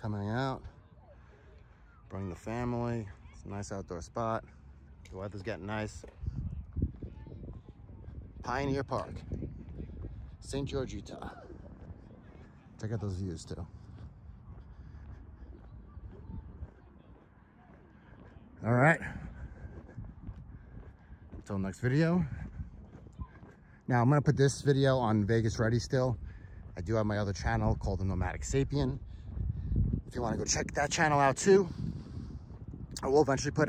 coming out. Bring the family. It's a nice outdoor spot. The weather's getting nice. Pioneer Park, St. George, Utah. Check out those views too. All right. Until next video. Now I'm gonna put this video on Vegas Ready still. I do have my other channel called The Nomadic Sapien. If you wanna go check that channel out too. I will eventually put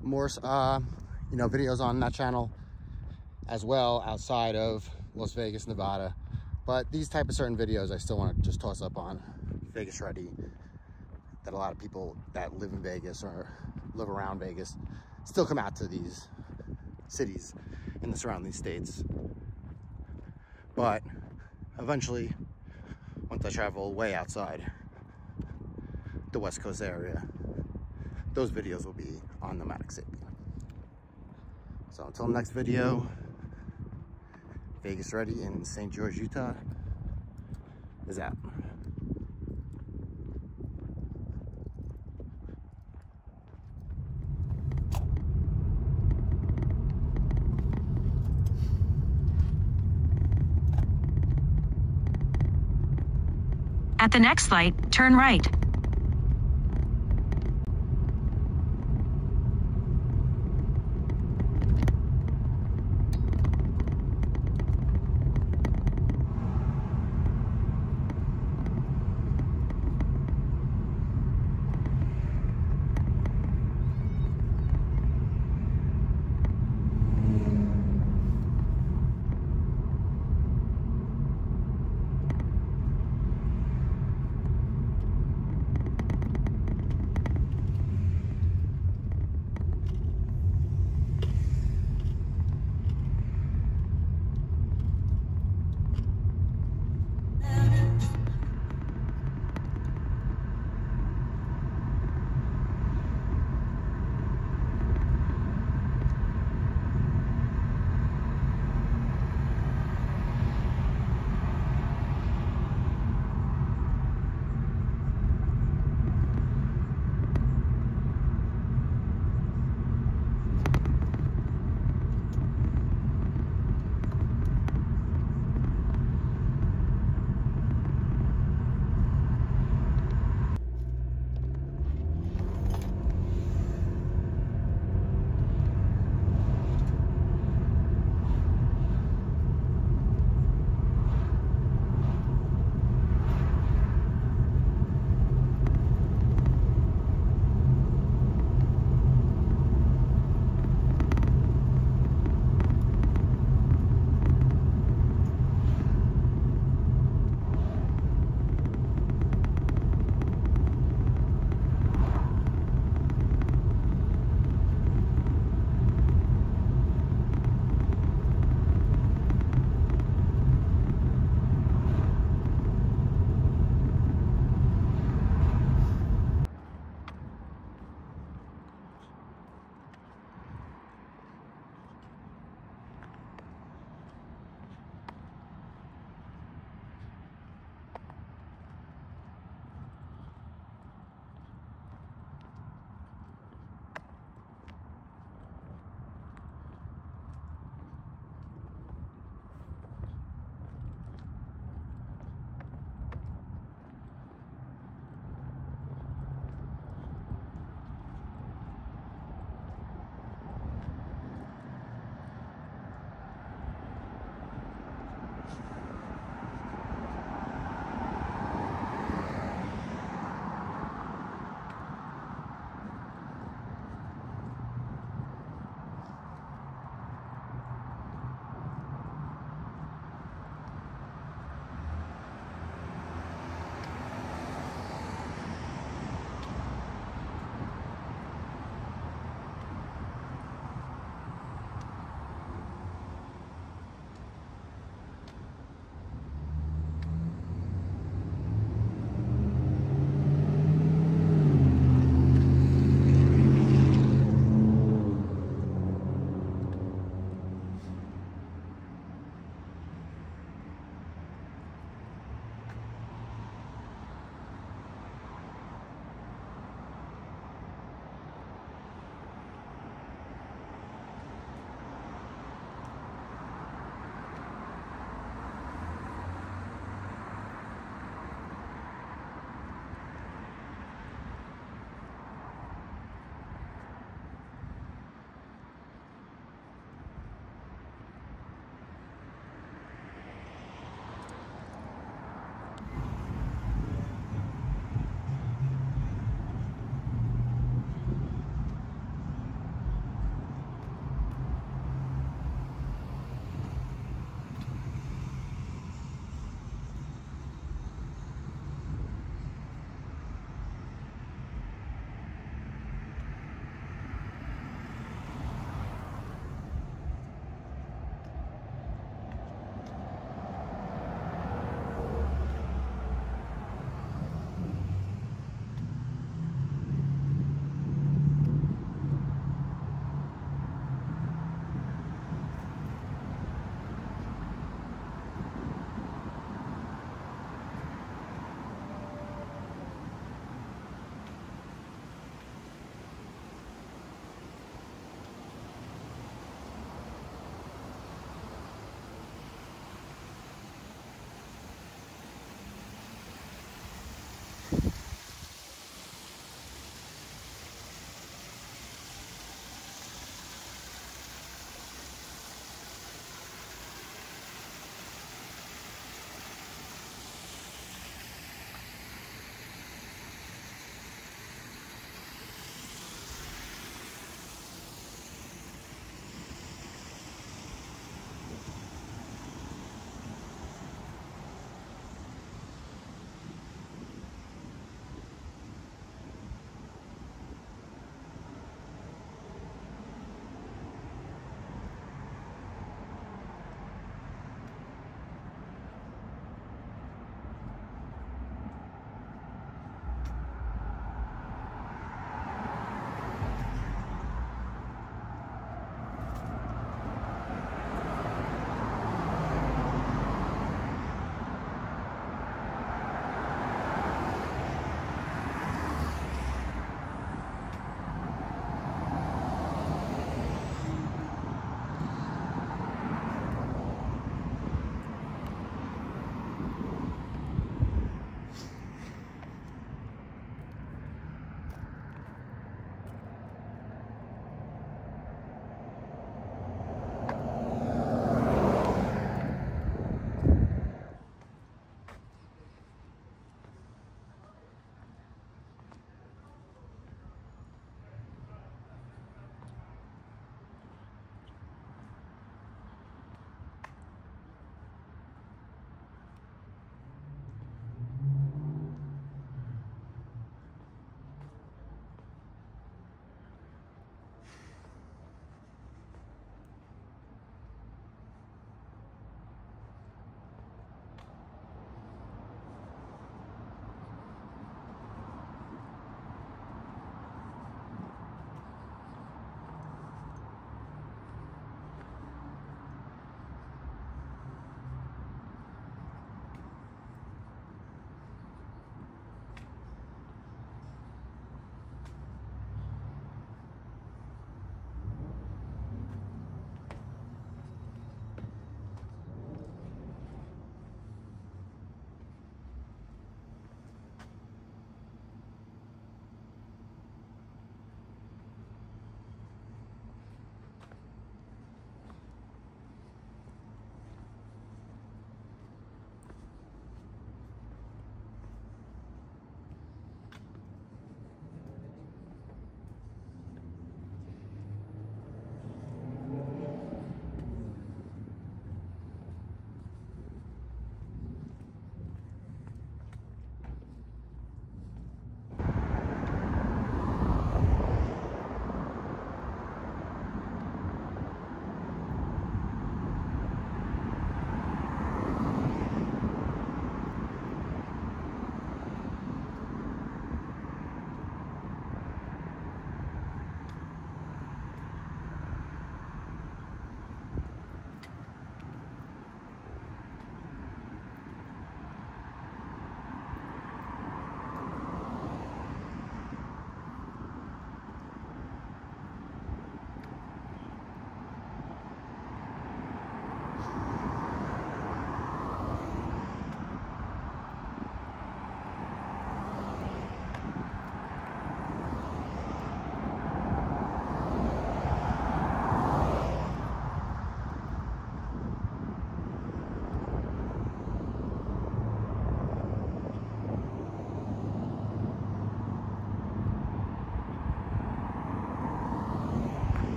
more, uh, you know, videos on that channel as well outside of Las Vegas, Nevada. But these type of certain videos I still want to just toss up on Vegas Ready that a lot of people that live in Vegas or live around Vegas still come out to these cities in the surrounding states. But eventually, once I travel way outside the West Coast area, those videos will be on Nomadic Sapien. So until next video, Vegas Ready in St. George, Utah is out. At the next light, turn right.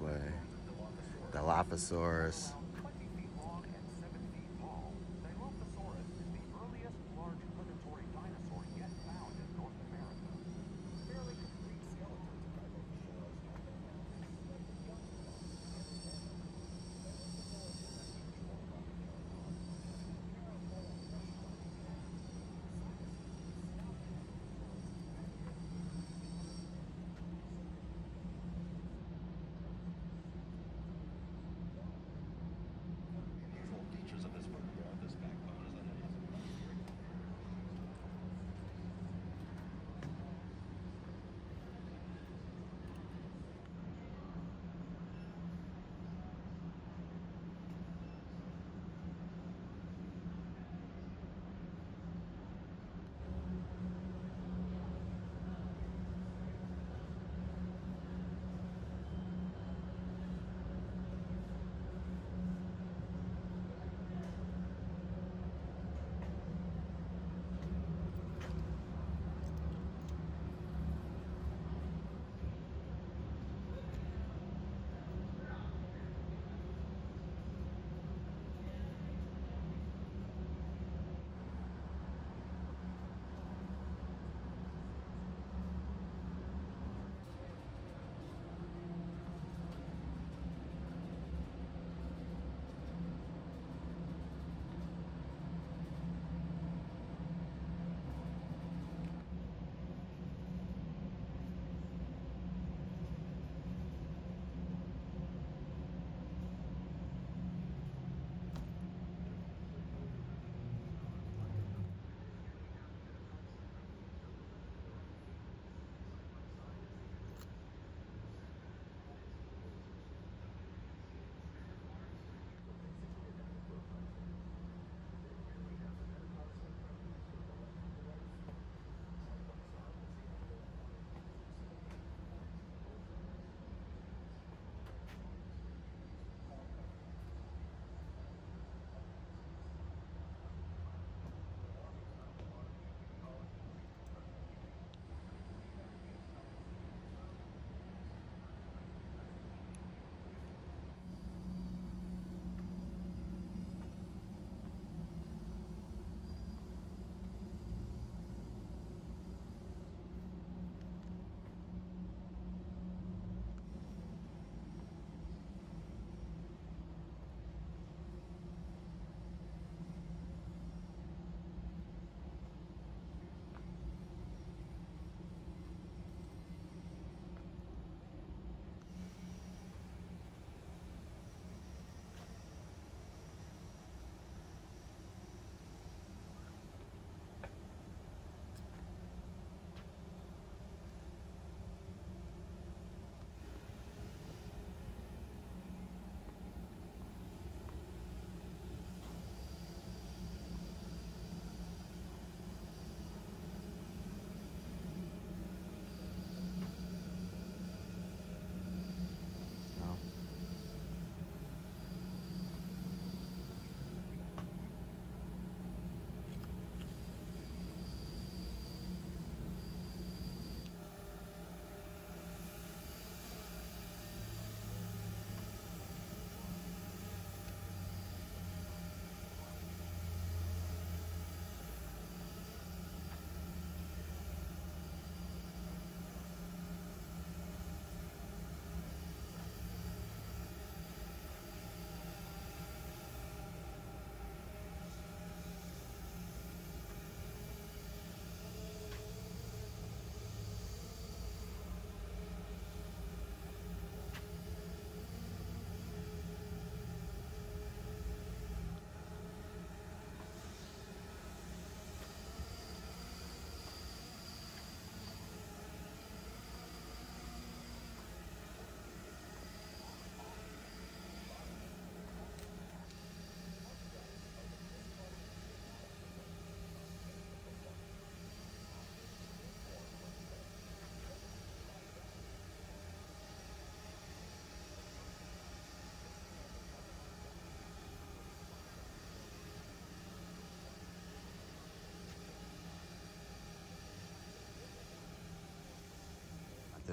Way. Dilophosaurus.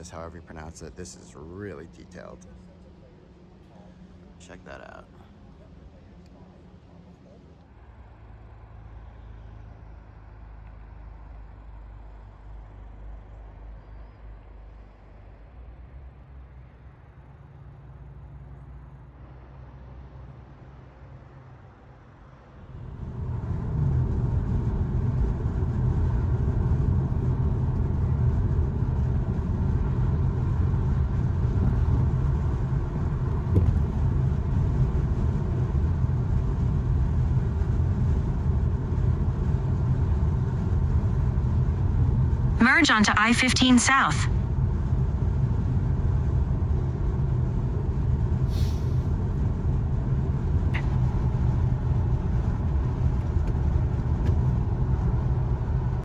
this however you pronounce it. This is really detailed. Check that out. Merge onto I 15 South.